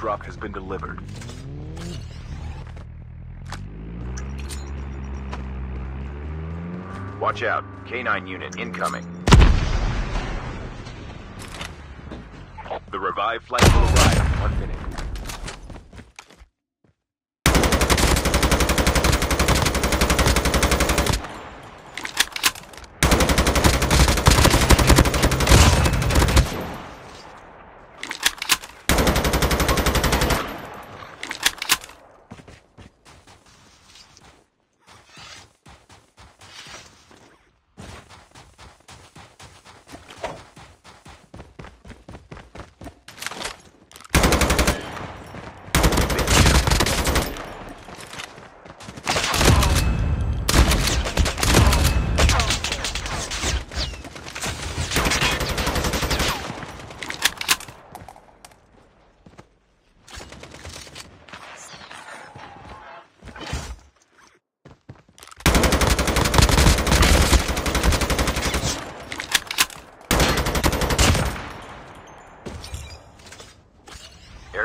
Airdrop has been delivered. Watch out. K-9 unit incoming. The revived flight will arrive in one minute.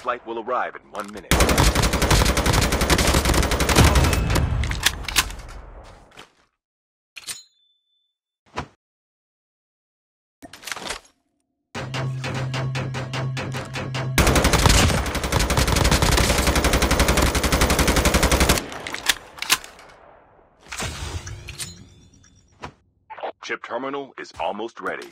flight will arrive in one minute. Chip terminal is almost ready.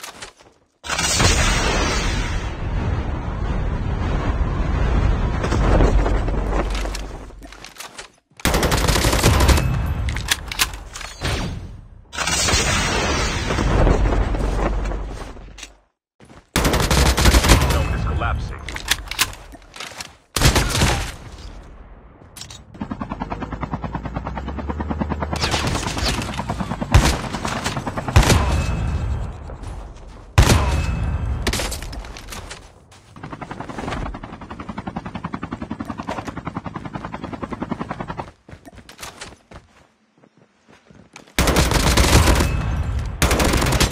Zone is collapsing.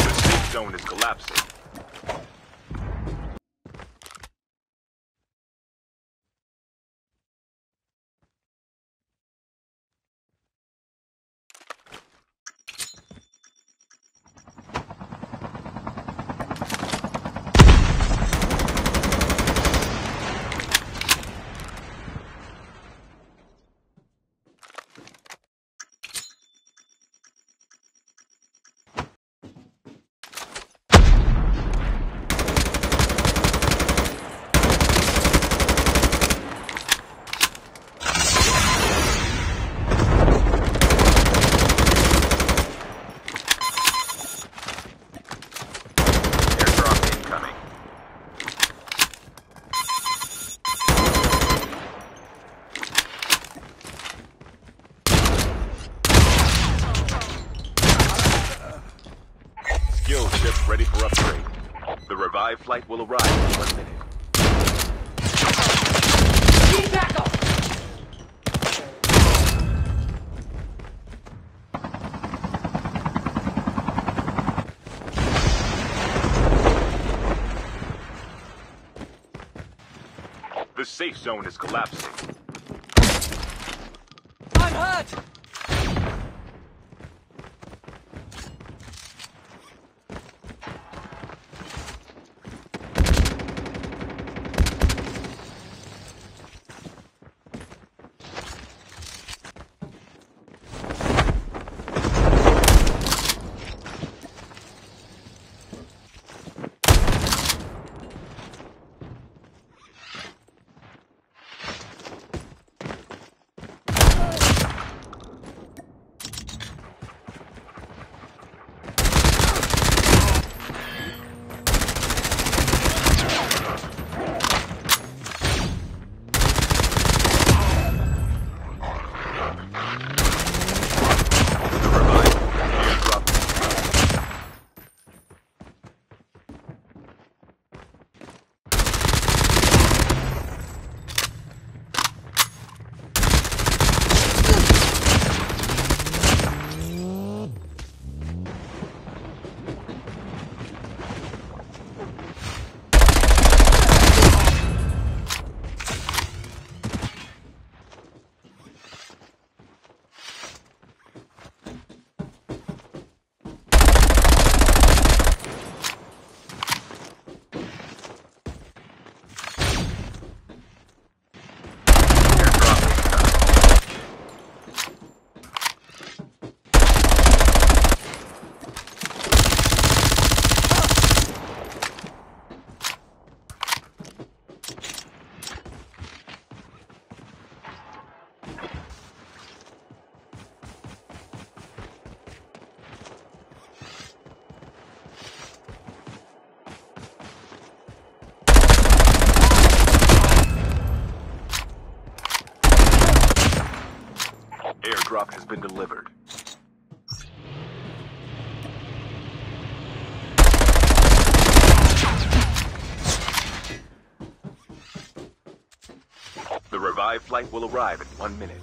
The safe zone is collapsing. Airdrop incoming. Skill chip ready for upgrade. The revived flight will arrive in one minute. Need backup! The safe zone is collapsing. Been delivered. The revived flight will arrive in one minute.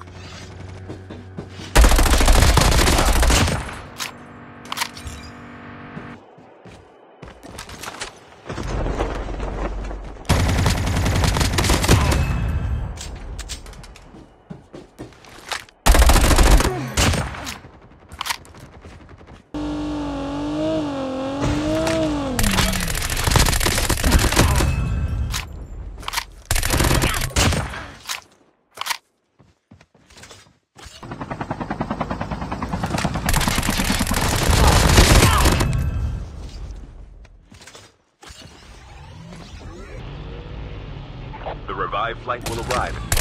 The revived flight will arrive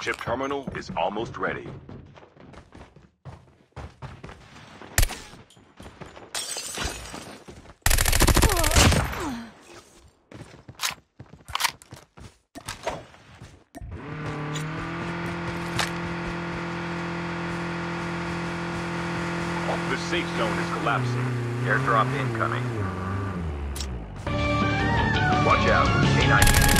Chip terminal is almost ready. The safe zone is collapsing. Airdrop incoming. Watch out. K9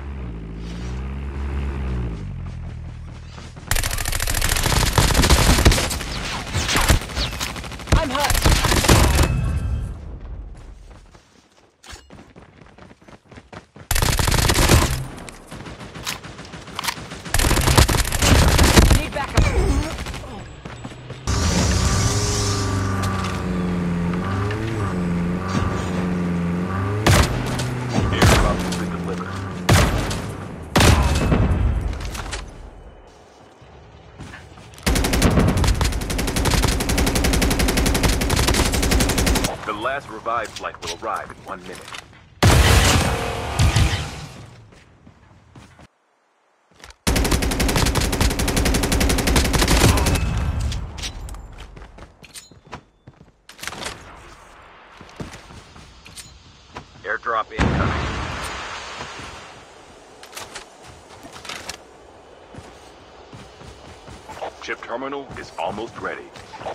Terminal is almost ready.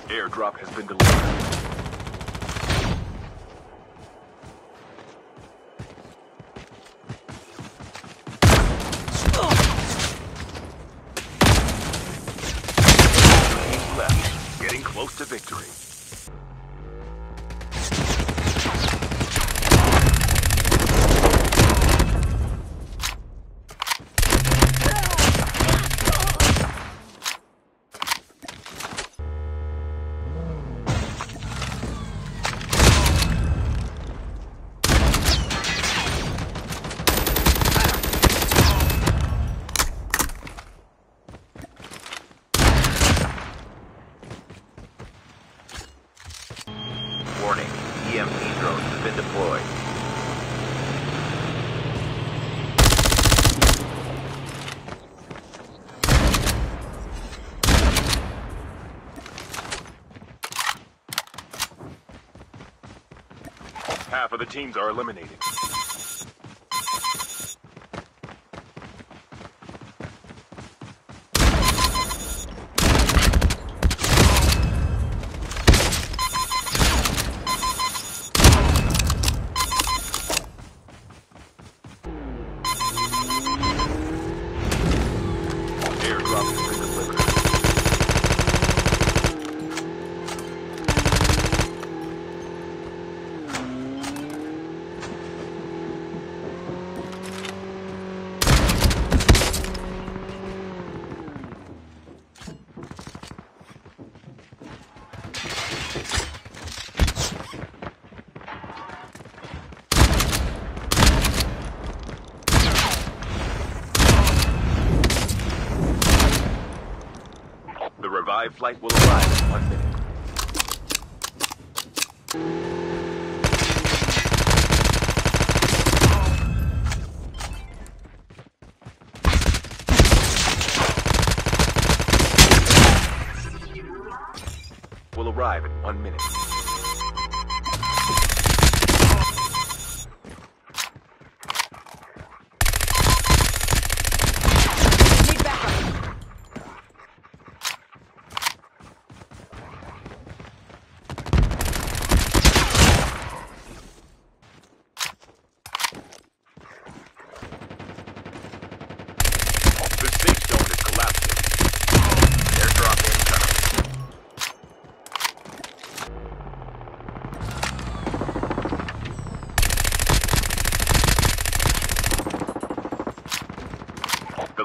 Airdrop has been delivered. Half of the teams are eliminated. Flight will arrive in one minute. Will arrive in one minute. Need backup. The safe zone is collapsing. Airdrop incoming. The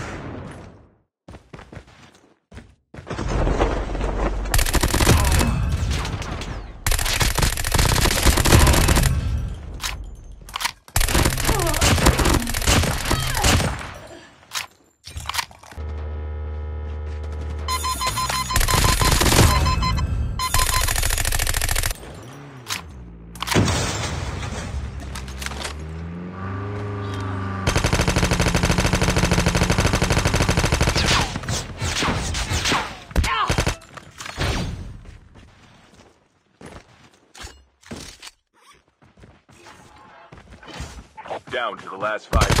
Down to the last five.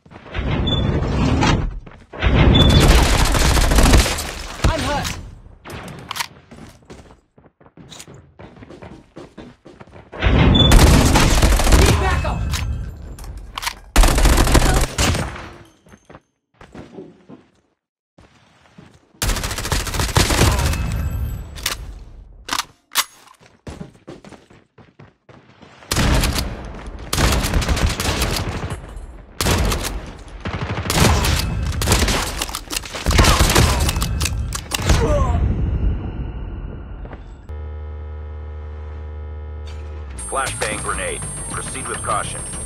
Grenade. Proceed with caution.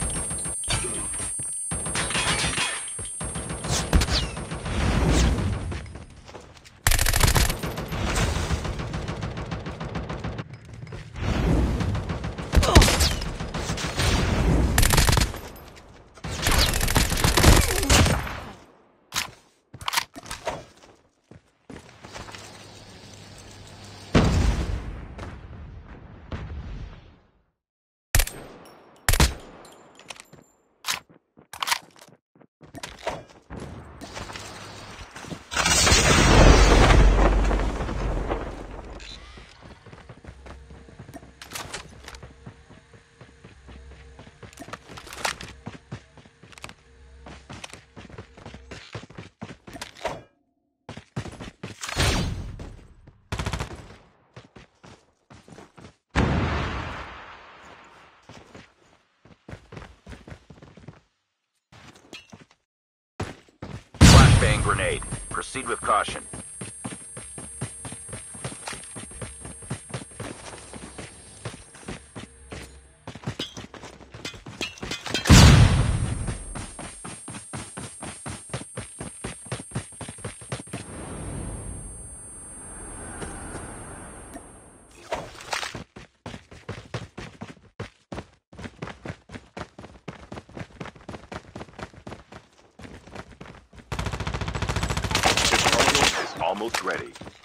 Grenade. Proceed with caution. Almost ready.